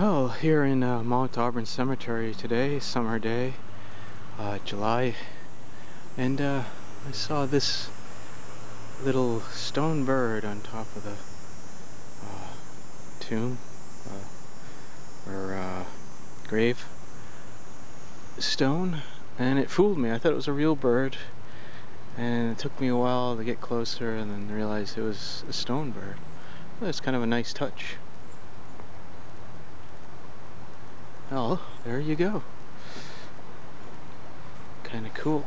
Oh, here in uh, Mount Auburn Cemetery today, summer day, uh, July, and uh, I saw this little stone bird on top of the uh, tomb uh, or uh, grave stone, and it fooled me. I thought it was a real bird, and it took me a while to get closer, and then realized it was a stone bird. That's kind of a nice touch. Well, there you go. Kind of cool.